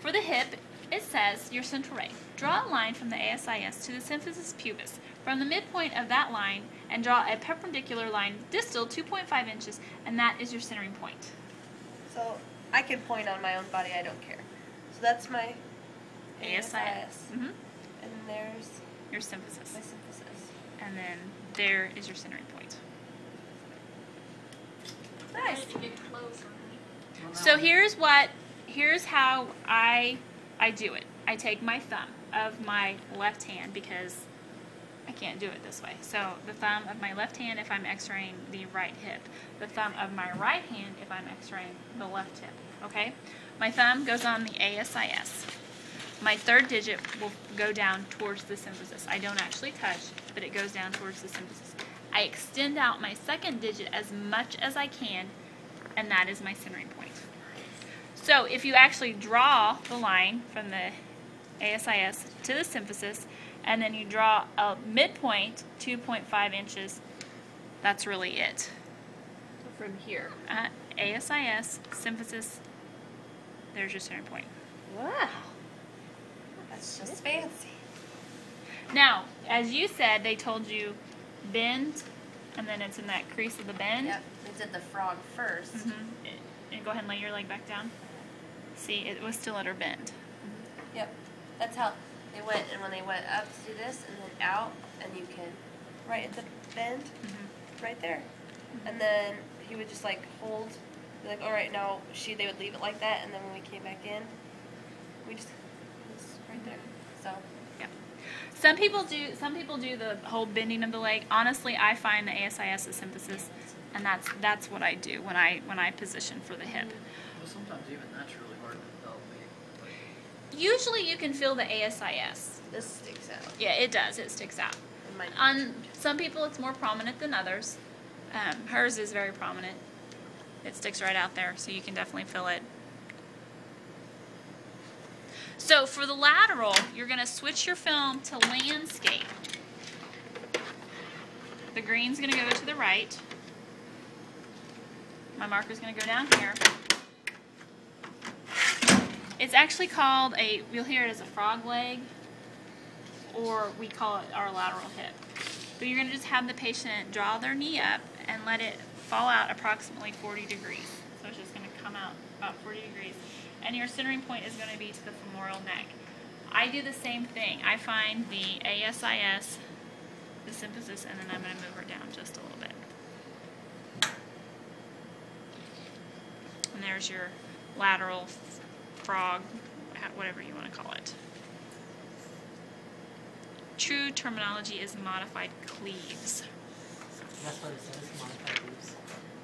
For the hip, it says your central ray. Draw a line from the ASIS to the symphysis pubis from the midpoint of that line and draw a perpendicular line distal 2.5 inches, and that is your centering point. So I can point on my own body. I don't care. So that's my ASIS. ASIS. hmm And there's Your symphysis. my synthesis. And then there is your centering point. Nice. So here's what, here's how I, I do it. I take my thumb of my left hand because I can't do it this way. So the thumb of my left hand if I'm x-raying the right hip. The thumb of my right hand if I'm x-raying the left hip. Okay? My thumb goes on the ASIS. My third digit will go down towards the symphysis. I don't actually touch, but it goes down towards the symphysis. I extend out my second digit as much as I can, and that is my centering point. So if you actually draw the line from the ASIS to the symphysis, and then you draw a midpoint, 2.5 inches, that's really it. So from here. Uh, ASIS, symphysis, there's your centering point. Wow. That's just fancy. Now, as you said, they told you bend, and then it's in that crease of the bend. Yep. They did the frog 1st mm -hmm. And go ahead and lay your leg back down. See, it was still at her bend. Yep. That's how they went. And when they went up to do this and then out, and you can right at the bend, Mhm. right there. And then he would just like hold, be like, all right, now she. They would leave it like that, and then when we came back in, we just it was right there. So Yeah. Some people do. Some people do the whole bending of the leg. Honestly, I find the ASIS is symphysis, and that's that's what I do when I when I position for the hip. Well, sometimes even that's really hard to tell. Like, Usually, you can feel the ASIS. this sticks out. Yeah, it does. It sticks out. in my On some people, it's more prominent than others. Um, hers is very prominent. It sticks right out there, so you can definitely feel it. So for the lateral, you're going to switch your film to landscape. The green's going to go to the right. My marker's going to go down here. It's actually called a, you'll hear it as a frog leg, or we call it our lateral hip. But you're going to just have the patient draw their knee up and let it fall out approximately 40 degrees. So it's just going to come out about 40 degrees. And your centering point is going to be to the femoral neck. I do the same thing. I find the ASIS, the symphysis, and then I'm going to move her down just a little bit. And there's your lateral frog, whatever you want to call it. True terminology is modified Cleaves. That's what it says, modified Cleaves.